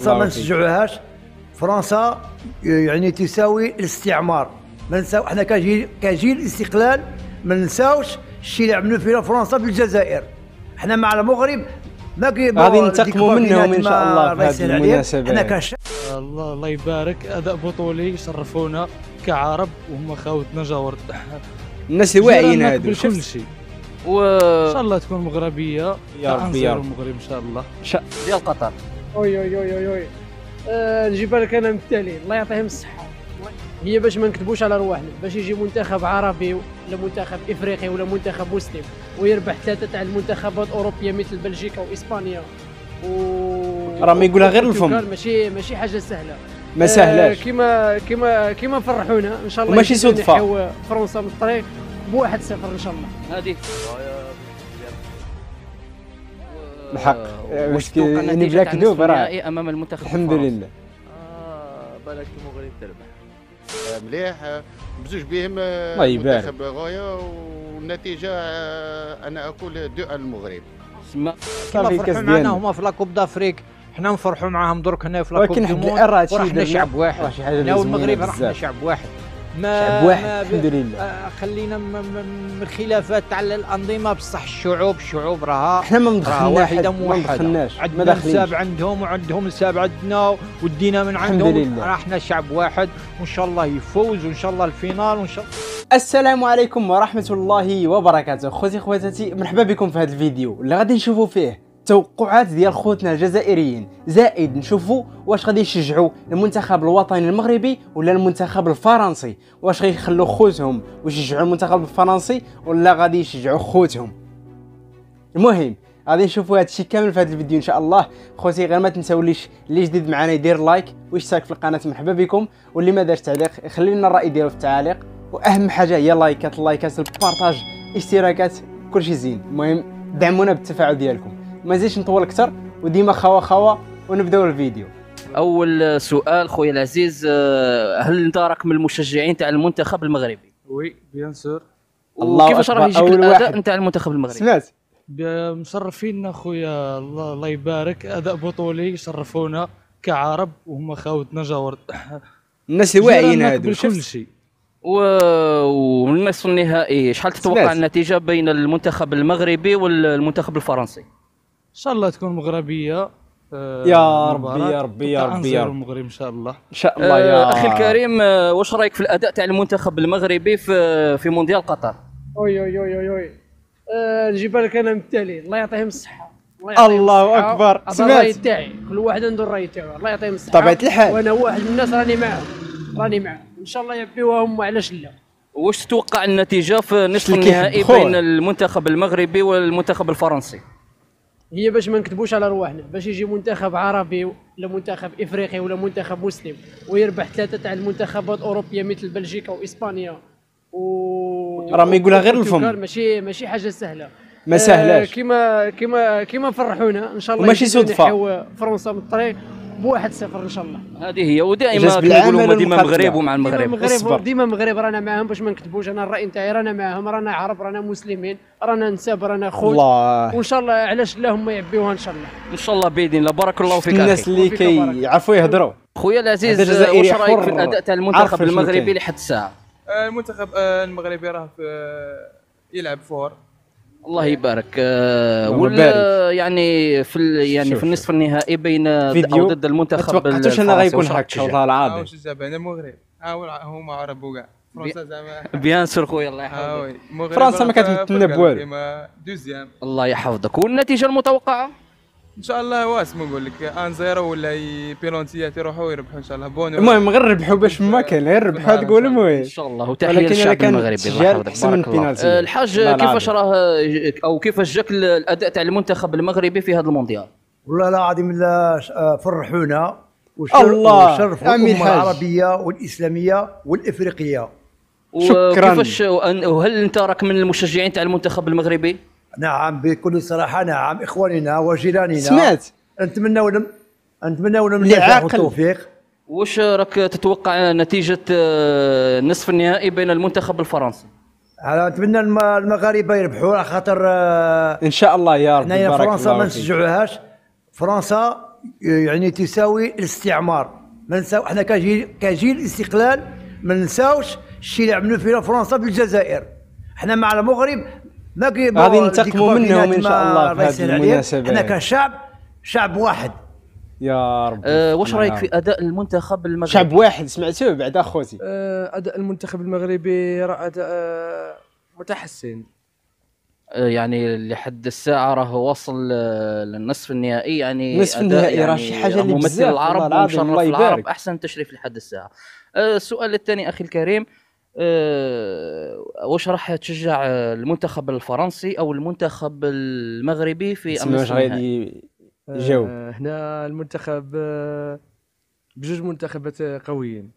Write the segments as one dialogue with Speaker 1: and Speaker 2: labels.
Speaker 1: فرنسا ما نشجعوهاش فرنسا يعني تساوي الاستعمار. ما نساو إحنا كجيل كجيل استقلال ما ننساوش الشيء اللي عملوا فينا فرنسا بالجزائر إحنا مع المغرب ما
Speaker 2: غادي ننتقموا منهم إن شاء الله في هذه المناسبة.
Speaker 1: إحنا كش...
Speaker 3: الله الله يبارك. أداء بطولي شرفونا كعرب وهم خاوتنا جاور
Speaker 2: الناس واعيين هادو.
Speaker 3: كل شيء.
Speaker 4: و
Speaker 3: إن شاء الله تكون مغربية.
Speaker 2: يا ربي يا رب
Speaker 3: المغرب إن شاء الله.
Speaker 4: ديال قطر.
Speaker 5: أوي أوي أوي أوي, أوي. آه لك أنا مثالي الله يعطيهم الصحة. هي باش ما نكذبوش على رواحنا باش يجي منتخب عربي ولا منتخب إفريقي ولا منتخب مسلم ويربح ثلاثة تاع المنتخبات الأوروبية مثل بلجيكا وإسبانيا و
Speaker 2: راه ما يقولها غير الفم.
Speaker 5: ماشي ماشي حاجة سهلة.
Speaker 2: ما سهلاش.
Speaker 5: آه كيما كيما كيما فرحونا إن شاء الله
Speaker 2: وماشي صدفة.
Speaker 5: فرنسا من الطريق بواحد صفر إن شاء الله.
Speaker 4: هذه
Speaker 2: الحق.
Speaker 4: واش
Speaker 2: يعني بلا كذوب راه
Speaker 4: أمام المنتخب
Speaker 2: الحمد لله.
Speaker 4: آه بالك المغرب تربح.
Speaker 6: مليح. بزوج بهم
Speaker 2: الله يبارك
Speaker 6: منتخب غاية. والنتيجة أنا أقول دو المغرب
Speaker 7: كما فرحوا معنا هما في la Coupe d'Afrique. حنا نفرحوا معاهم درك هنا في la Coupe
Speaker 2: ولكن
Speaker 7: ورحنا شعب واحد. حنا والمغرب رحنا شعب واحد.
Speaker 2: ما شعب واحد ما الحمد لله.
Speaker 7: آه خلينا من الخلافات تاع الأنظمة بصح الشعوب الشعوب راها
Speaker 2: إحنا ما مدخلناش
Speaker 7: واحدة موحدة.
Speaker 2: ما
Speaker 7: عندنا الساب عندهم وعندهم الساب عندنا ودينا من عندهم. راه إحنا شعب واحد وإن شاء الله يفوز وإن شاء الله الفينال وإن شاء الله
Speaker 2: السلام عليكم ورحمة الله وبركاته. خوتي خواتاتي مرحبا بكم في هذا الفيديو. اللي غادي نشوفوا فيه التوقعات ديال خوتنا الجزائريين. زائد نشوفوا واش غادي يشجعوا المنتخب الوطني المغربي ولا المنتخب الفرنسي. واش غيخلوا خوتهم ويشجعوا المنتخب الفرنسي ولا غادي يشجعوا خوتهم. المهم غادي نشوفوا هذا الشيء كامل في هذا الفيديو إن شاء الله. خوتي غير ما تنساوليش اللي جديد معنا يدير like ويشترك في القناة. مرحبا بكم. واللي ما دارش تعليق خلي لنا الرأي ديالو في التعاليق وأهم حاجة هي لايكات. اللايكات ال partage اشتراكات كلشي زين. المهم دعمونا بالتفاعل ديالكم. ما نزيدش نطول أكثر وديما خوا خوا ونبداو الفيديو.
Speaker 4: أول سؤال خويا العزيز هل أنت راك من المشجعين تاع المنتخب المغربي؟
Speaker 3: oui bien sûr.
Speaker 2: الله
Speaker 4: كيفاش راه يجيك الأداء نتاع المنتخب المغربي؟
Speaker 2: سمعت.
Speaker 3: مشرفين اخويا الله, الله يبارك. أداء بطولي شرفونا كعرب وهم خاوتنا جاور
Speaker 2: الناس واعيين هادو
Speaker 3: كل شيء
Speaker 4: والنصف النهائي شحال تتوقع النتيجة بين المنتخب المغربي والمنتخب الفرنسي؟
Speaker 3: شاء الله تكون مغربية
Speaker 2: آه يا ربي يا ربي يا ربي. يا ربي
Speaker 3: المغرب إن شاء الله.
Speaker 2: إن شاء الله يا
Speaker 4: آه أخي الكريم آه واش رأيك في الأداء تاع المنتخب المغربي في في مونديال قطر؟
Speaker 5: أوي أوي أوي أوي, أوي. آه نجيبها لك أنا مثالي الله يعطيهم الصحة.
Speaker 2: الله, الله أكبر.
Speaker 5: سمعت. الرأي تاعي. كل واحد عنده الرأي تاعو. الله يعطيهم الصحة.
Speaker 2: طبيعة الحال.
Speaker 5: وأنا واحد من الناس راني معاهم. راني معاهم. إن شاء الله يبيوها هم علاش لا؟
Speaker 4: واش تتوقع النتيجة في نصف النهائي بين المنتخب المغربي والمنتخب الفرنسي؟
Speaker 5: هي باش ما نكذبوش على رواحنا باش يجي منتخب عربي ولا منتخب إفريقي ولا منتخب مسلم ويربح ثلاثة تاع المنتخبات الاوروبيه مثل بلجيكا وإسبانيا و
Speaker 2: راه ما يقولها غير الفم.
Speaker 5: ماشي ماشي حاجة سهلة.
Speaker 2: ما سهلاش.
Speaker 5: آه كيما كيما كيما فرحونا إن شاء الله
Speaker 2: وماشي صدفة.
Speaker 5: فرنسا من الطريق. بواحد صفر إن شاء الله.
Speaker 4: هذه هي ودائما كنقولوا ديما مغرب ومع المغرب.
Speaker 5: المغرب ديما مغرب رانا معاهم باش ما نكذبوش أنا الرأي نتاعي رانا معاهم رانا عرب رانا مسلمين رانا نساب رانا خوت.
Speaker 2: الله
Speaker 5: وإن شاء الله علاش لا هم يعبيوها إن شاء الله.
Speaker 4: إن شاء الله بإذن الله. بارك الله فيك
Speaker 2: الناس اللي كيعرفوا يهضروا
Speaker 4: خويا العزيز واش رأيك في الأداء تاع المنتخب المغربي لحد الساعة؟
Speaker 8: المنتخب المغربي راه يلعب fort.
Speaker 4: الله يبارك. آه ولا يعني في يعني في النصف النهائي بين أو ضد المنتخب
Speaker 2: ما توقعتوش أنا غيكون هكا والله العظيم
Speaker 8: واش زعما أنا المغرب هما عرب وكاع فرنسا زعما
Speaker 4: bien sûr خويا الله يحفظك.
Speaker 2: فرنسا ما كتمثلنا بوالو.
Speaker 8: deuxième
Speaker 4: الله يحفظك. والنتيجة المتوقعة؟
Speaker 8: إن شاء الله واسم نقول لك un zéro ولا بينالتيات يروحوا ويربحوا إن شاء الله. بونو
Speaker 2: المهم غير ربحوا باش ما كان غير ربحوا تقول المهم.
Speaker 4: إن شاء الله. وتحية للشعب المغربي. الله الله الحاج كيفاش راه أو كيفاش جاك الأداء تاع المنتخب المغربي في هذا المونديال؟
Speaker 1: والله العظيم لا فرحونا.
Speaker 2: الله.
Speaker 1: وشرفوا الأمة العربية والإسلامية والإفريقية.
Speaker 2: شكرا.
Speaker 4: كيفاش وهل أنت راك من المشجعين تاع المنتخب المغربي؟
Speaker 1: نعم بكل صراحة نعم. إخواننا وجيراننا.
Speaker 2: سمعت.
Speaker 1: نتمنى ولم نتمنى ولم النجاح والتوفيق.
Speaker 4: واش راك تتوقع نتيجة نصف النهائي بين المنتخب الفرنسي؟
Speaker 1: أنا نتمنى المغاربة يربحوا على خاطر
Speaker 2: إن شاء الله يا رب.
Speaker 1: حنايا فرنسا ما نشجعوهاش. فرنسا يعني تساوي الاستعمار. ما نساو إحنا كجيل كجيل استقلال ما ننساوش الشيء اللي عملوا فينا فرنسا بالجزائر. إحنا مع المغرب ما
Speaker 2: غادي ننتقموا منهم إن شاء الله في هذه المناسبة.
Speaker 1: إحنا كشعب شعب واحد.
Speaker 2: يا رب.
Speaker 4: أه واش رأيك في أداء المنتخب المغربي؟
Speaker 2: شعب واحد سمعتوه بعد أخوتي.
Speaker 5: أه أداء المنتخب المغربي راه أداء أه متحسن.
Speaker 4: أه يعني لحد الساعة راه وصل للنصف النهائي يعني
Speaker 2: نصف النهائي يعني راه شي حاجة اللي
Speaker 4: ممثل العرب ومشرف العرب أحسن تشريف لحد الساعة. أه، السؤال الثاني أخي الكريم. أه واش راح تشجع المنتخب الفرنسي أو المنتخب المغربي في
Speaker 2: النصف النهائي؟
Speaker 5: جاوب آه هنا المنتخب آه بجوج منتخبات قويين.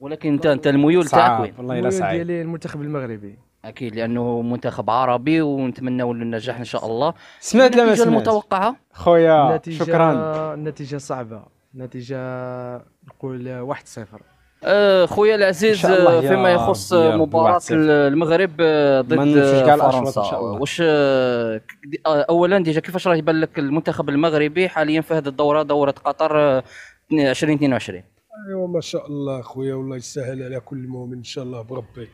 Speaker 4: ولكن انت أنت الميول تاعك وين؟
Speaker 5: والله إلا صعيب ديالي المنتخب المغربي.
Speaker 4: أكيد لأنه منتخب عربي ونتمنوا له النجاح إن شاء الله.
Speaker 2: سمعت لا ما سمعت
Speaker 4: المتوقعة؟
Speaker 2: خويا شكرا.
Speaker 5: النتيجة صعبة. نتيجه نقول 1-0
Speaker 4: آه، خويا العزيز آه، فيما يخص مباراة المغرب آه، ضد فرنسا. واش اولا ديجا كيفاش راه يبان لك المنتخب المغربي حاليا في هذه الدورة دورة قطر 2022
Speaker 9: ايوا ما شاء الله خويا والله يسهل على كل مؤمن إن شاء الله بربي.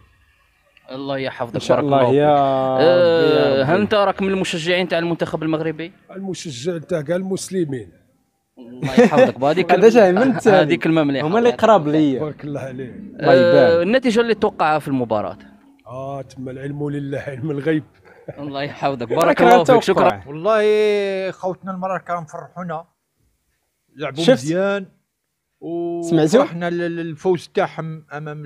Speaker 4: الله يحفظك
Speaker 2: إن شاء الله يا
Speaker 4: أه هل أنت راك من المشجعين تاع المنتخب المغربي؟
Speaker 9: المشجع تاع كاع المسلمين.
Speaker 4: الله يحفظك. بهذيك
Speaker 2: هذا جاي من
Speaker 4: هذه كلمه مليحه
Speaker 2: هما اللي قراب ليا
Speaker 9: بارك الله عليك.
Speaker 2: الله يبارك
Speaker 4: النتيجة اللي توقعها في المباراة.
Speaker 9: آه تم العلم لله علم الغيب.
Speaker 4: الله يحفظك. بارك الله فيك. شكرا.
Speaker 7: والله خوتنا المرة كانوا فرحونا لعبوا مزيان. وفرحنا الفوز تاعهم أمام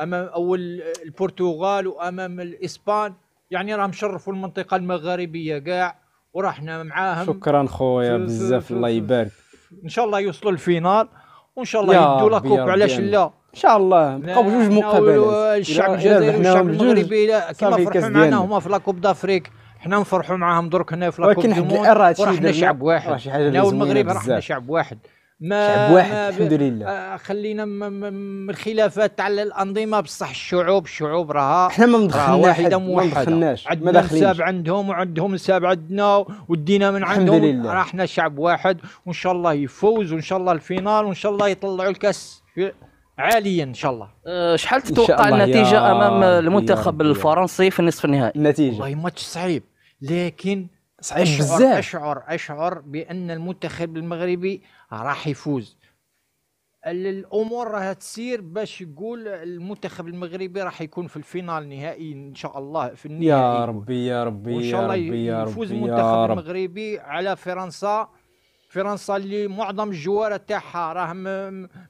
Speaker 7: أمام أول البرتغال وأمام الإسبان. يعني راهم شرفوا المنطقة المغاربيه كاع ورحنا معاهم.
Speaker 2: شكرا خويا بزاف الله يبارك.
Speaker 7: إن شاء الله يوصلوا الـ finale وإن شاء الله يدوا la coupe علاش لا إن
Speaker 2: شاء الله. بقاو بجوج مقابلات.
Speaker 7: الشعب الجزائري والشعب المغربي كما فرحوا معنا هما في la Coupe d'Afrique حنا نفرحوا معاهم درك هنا في la Coupe du ورحنا شعب واحد. حنا والمغرب رحنا شعب واحد.
Speaker 2: ما شعب واحد ما الحمد لله.
Speaker 7: آه خلينا من الخلافات تاع الأنظمة بصح الشعوب الشعوب راها
Speaker 2: إحنا ما مدخلناش واحدة موحده
Speaker 7: عندنا الساب عندهم وعندهم الساب عندنا ودينا من عندهم. الحمد لله إحنا شعب واحد وإن شاء الله يفوز وإن شاء الله الـ finale وإن شاء الله يطلعوا الكاس عاليا إن شاء الله.
Speaker 4: أه شحال تتوقع النتيجة أمام المنتخب الفرنسي في النصف النهائي؟
Speaker 2: النتيجه
Speaker 7: والله ماتش صعيب لكن
Speaker 2: صعيب بزاف.
Speaker 7: اشعر أشعر بأن المنتخب المغربي راح يفوز. الأمور راح تسير باش يقول المنتخب المغربي راح يكون في الـ finale النهائي إن شاء الله في النهائي.
Speaker 2: يا ربي يا ربي وإن شاء الله
Speaker 7: يفوز المنتخب المغربي على فرنسا. فرنسا اللي معظم الجوار تاعها راهم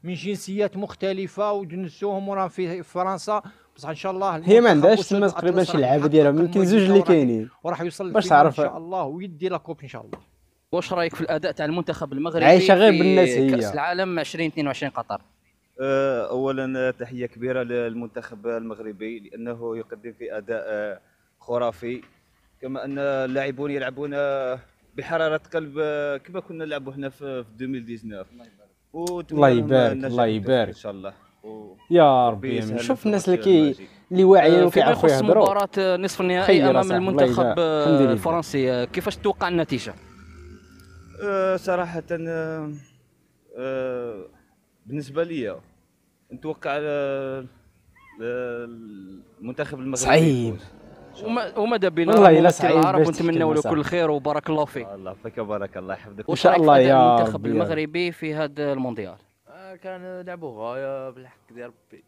Speaker 7: من جنسيات مختلفة وجنسوهم وراهم في فرنسا. بصح إن شاء الله
Speaker 2: هي ما عندهاش تما تقريبا شي لعابة ديالها يمكن زوج اللي كاينين.
Speaker 7: وراح يوصل باش تعرف إن شاء الله ويدي لا كوب إن شاء الله.
Speaker 4: واش رأيك في الأداء تاع المنتخب المغربي
Speaker 2: عايشة غير بالناس هي.
Speaker 4: كاس العالم 2022 قطر؟
Speaker 10: أه، اولا تحية كبيرة للمنتخب المغربي لأنه يقدم في أداء خرافي. كما أن اللاعبون يلعبون بحرارة قلب كما كنا نلعبوا هنا في 2019
Speaker 2: الله يبارك الله يبارك. إن
Speaker 10: شاء الله.
Speaker 2: يا ربي شوف الناس اللي كي اللي واعيين
Speaker 4: آه، وكيعرفوا يهضروا مباراة نصف النهائي أمام المنتخب الفرنسي؟ كيفاش تتوقع النتيجة؟
Speaker 10: أه صراحة أه أه بالنسبة لي نتوقع المنتخب المغربي
Speaker 2: صعيب.
Speaker 4: وما وماذا بنا والله إلا سعيد العرب ونتمنوا له كل خير وبارك الله فيك.
Speaker 10: الله فيك بارك الله يحفظك.
Speaker 2: إن شاء الله يا
Speaker 4: المنتخب المغربي في هذا المونديال.
Speaker 11: كان لعبوا غاية بالحق ديال ربي.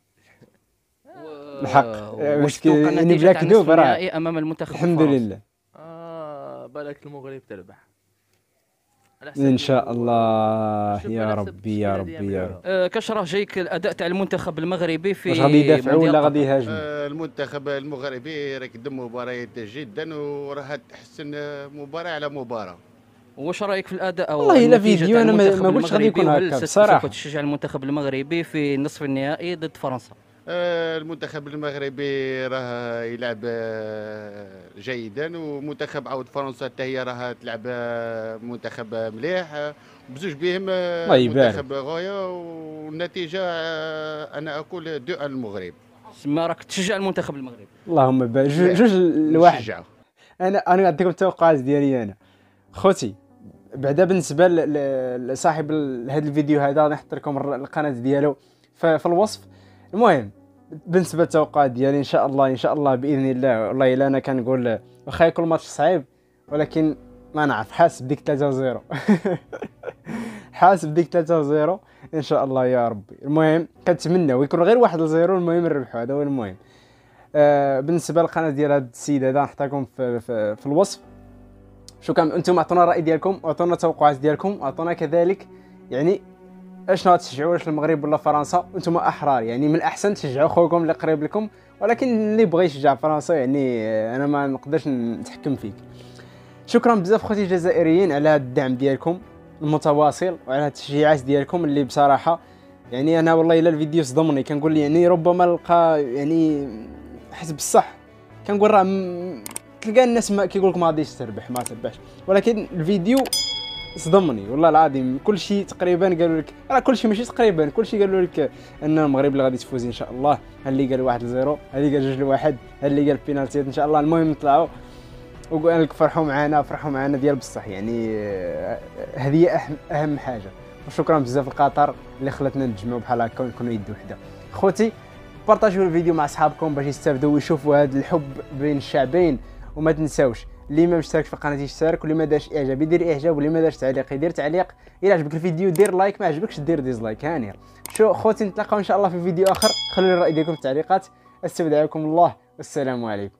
Speaker 2: الحق واش يعني بلا كذوب راه
Speaker 4: أمام المنتخب
Speaker 2: الحمد لله.
Speaker 11: آه بالك المغرب تربح.
Speaker 2: إن شاء الله. يا ربي يا ربي يا رب
Speaker 4: أه كاش راه جايك الأداء تاع المنتخب المغربي في
Speaker 2: واش غادي يدافعوا ولا غادي يهاجموا؟
Speaker 6: أه المنتخب المغربي راه قدم مباريات جدا وراه تحسن مباراة على مباراة.
Speaker 4: واش رأيك في الأداء أو
Speaker 2: والله إلا فيديو أنا ما قلتش غادي يكون هكا
Speaker 4: بصراحة. تشجع المنتخب المغربي في نصف النهائي ضد فرنسا؟
Speaker 6: آه المنتخب المغربي راه يلعب جيدا ومنتخب عود فرنسا حتى هي راه تلعب منتخب مليح. بزوج بهم منتخب غاية والنتيجة أنا أقول دو المغرب.
Speaker 4: ما راك تشجع المنتخب المغربي؟
Speaker 2: اللهم بارك. جوج لواحد أنا أنا نعطيكم التوقعات ديالي أنا. خوتي بعدا بالنسبة لصاحب هذا الفيديو هذا نحط لكم القناة ديالو. في الوصف. المهم بالنسبة للتوقعات ديالي إن شاء الله إن شاء الله بإذن الله والله إلا أنا كنقول واخا يكون ماتش صعيب ولكن ما نعرف. حاسب ديك 3 0 حاسب ديك 3 0 إن شاء الله يا ربي. المهم كنتمنى ويكون غير 1 0 المهم نربحوا هذا. هو المهم آه بالنسبة للقناة ديال هذا السيد هذا نحطها لكم في, في, في الوصف. شكرا أنتم أعطونا الرأي ديالكم واعطونا التوقعات ديالكم أعطونا كذلك يعني إشنو تشجعوا؟ واش المغرب ولا فرنسا؟ أنتم أحرار يعني من الأحسن تشجعوا خوكم اللي قريب لكم ولكن اللي بغى يشجع فرنسا يعني أنا ما نقدرش نتحكم فيك. شكرا بزاف خوتي الجزائريين على الدعم ديالكم المتواصل وعلى التشجيعات ديالكم اللي بصراحة يعني أنا والله إلا الفيديو صدمني كنقول يعني ربما نلقى يعني حسب الصح كنقول راه تلقى الناس ما كيقول لك ما غاديش تربح ما تربحش ولكن الفيديو صدمني والله العظيم. كل شيء تقريبا قالوا لك راه كل شيء ماشي تقريبا كل شيء قالوا لك إن المغرب اللي غادي تفوز إن شاء الله. اللي قال واحد لـ zéro اللي قال جوج لواحد اللي قال بينالتيات إن شاء الله. المهم نطلعوا وقال لك فرحوا معنا فرحوا معنا. ديال بصح يعني آه، هذه اهم حاجة. وشكرا بزاف لقطر اللي خلتنا نتجمعوا بحال هكا ونكونوا يد وحدة. خوتي partagez الفيديو مع أصحابكم باش يستافدوا ويشوفوا هذا الحب بين الشعبين. وما تنساوش اللي ما مشترك في القناة يشترك واللي ما دارش اعجاب يدير إعجاب واللي ما دارش تعليق يدير تعليق. إلى عجبك الفيديو دير like ما عجبكش دير dislike. هاني شو خوتي نتلاقاو إن شاء الله في فيديو آخر. خلوا لي الراي ديالكم في التعليقات. أستودعكم الله. والسلام عليكم.